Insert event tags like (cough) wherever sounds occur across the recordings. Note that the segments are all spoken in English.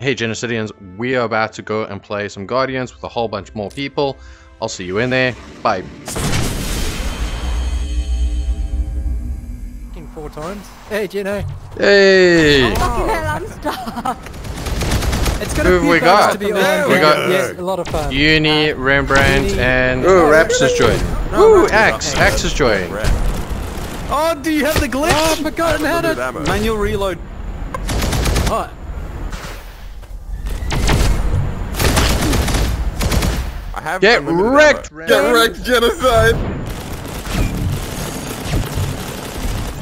Hey Genocidians, we are about to go and play some Guardians with a whole bunch more people. I'll see you in there. Bye. Four times. Hey, Gino. Hey! Fucking hell, I'm stuck. It's gonna Who be we got? to be We got- yes, a lot of fun. Uni, uh, Rembrandt, Uni. and... Oh, Ooh, Raps is joining. Ooh, Axe! Axe is joining. Oh, do you have the glitch? Oh, I've forgotten how to. Manual reload. Oh, I have Get wrecked! ammo. Get wrecked, genocide!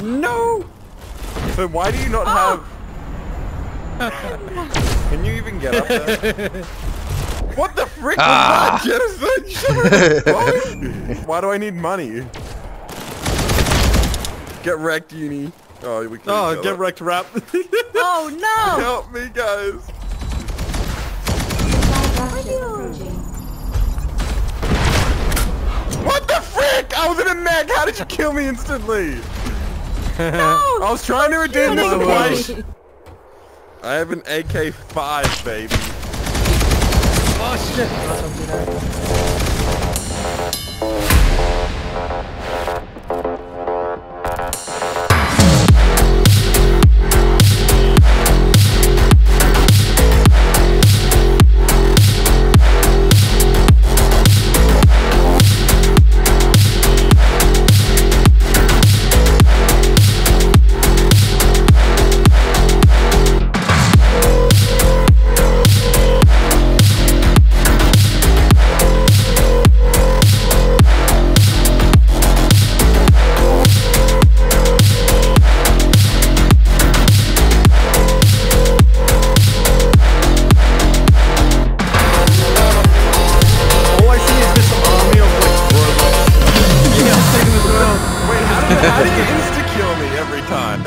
No. So why do you not have... (laughs) Can you even get up there? (laughs) What the frick Ah. was that? Genocide? (laughs) Why do I need money? Get wrecked, Uni. Oh, we killed Oh, get other. wrecked, rap. Oh no! Help me, guys! What the frick? I was in a mech! How did you kill me instantly? No! (laughs) I was trying to redeem this Kidding supply. me. sh- I have an AK-5, baby. oh shit. How did, how did you (laughs) insta-kill me every time?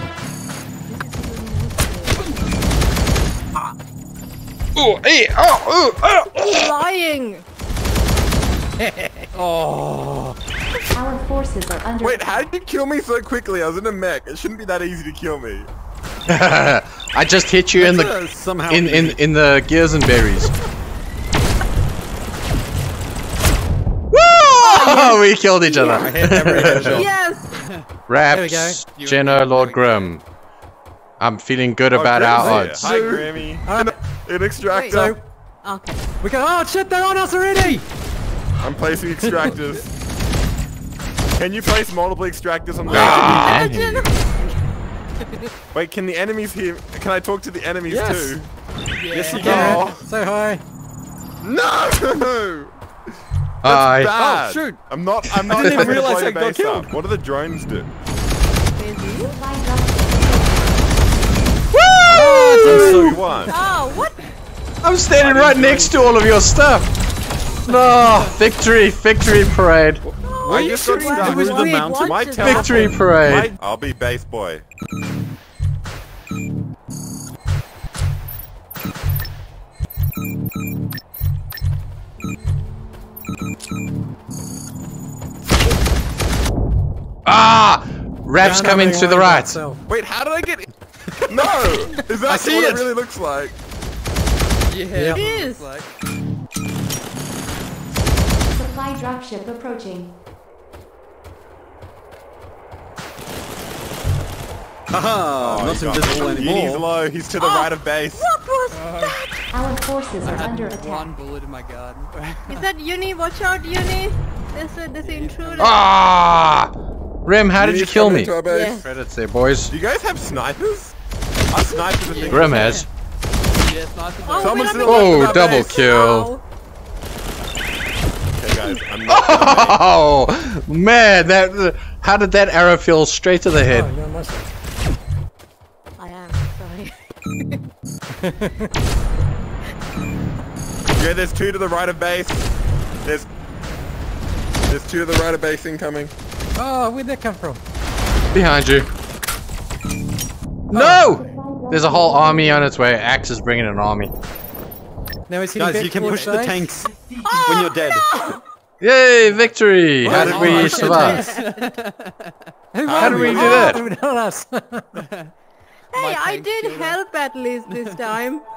Ooh, hey, oh, ooh, oh, oh. Lying! (laughs) Oh. Our forces are under Wait, how did you kill me so quickly? I was in a mech. It shouldn't be that easy to kill me. (laughs) I just hit you in the somehow in in in the gears and berries. Woo! (laughs) we killed each other. hit every headshot. (laughs) Yes! Raps, You- Jenno, Lord Grim. I'm feeling good about Grim's our here. odds. Hi, Grammy. Alright. (laughs) In extractor. So Okay. we go. Oh shit! They're on us already. I'm placing extractors. Can you place multiple extractors on the Ah. Wait, can the enemies hear? Can I talk to the enemies Yes. too? Yes, you can. can. Say hi. No! Hi. Bad. Oh, shoot. I'm not. I'm not. didn't even trying to realize I the got base killed. up. What do the drones do? Busy. So you won. Oh, what? I'm standing right next to all of your stuff. No, victory, victory parade, Oh, I just got what- stuck. Who's the mountain? My victory parade. I'll be base boy. Ah, Raps Down coming to the right. myself. Wait, how did I get? (laughs) no, is that see what it it. really looks like? Yeah. It is. Supply dropship approaching. Haha, Oh, not invisible me. He's low. He's to the Oh, right of base. What was that? Our forces are under attack. One bullet in my gun. Is that Uni? Watch out, Uni! There's a, there's an intruder. Ah, Rim, how did you kill me? Into our base. Yes. Credits there, boys. Do you guys have snipers? Our snipers are things. Grim has. yes, not oh, the Oh, still Oh, Our double base. kill. Okay, guys, I'm not. (laughs) Oh man, that how did that arrow feel straight to the Oh, head? you're on my. I am, sorry. (laughs) yeah, there's two to the right of base. There's there's two to the right of base incoming. Oh, where'd that come from? Behind you. Oh. No! There's a whole army on its way. Axe is bringing an army. Now is hitting Guys, you can push the tanks when you're dead. Oh, Yay, victory! How did Oh, we I survive? (laughs) How did we do Oh, that? Not us. (laughs) Hey, I did help at least this time. (laughs)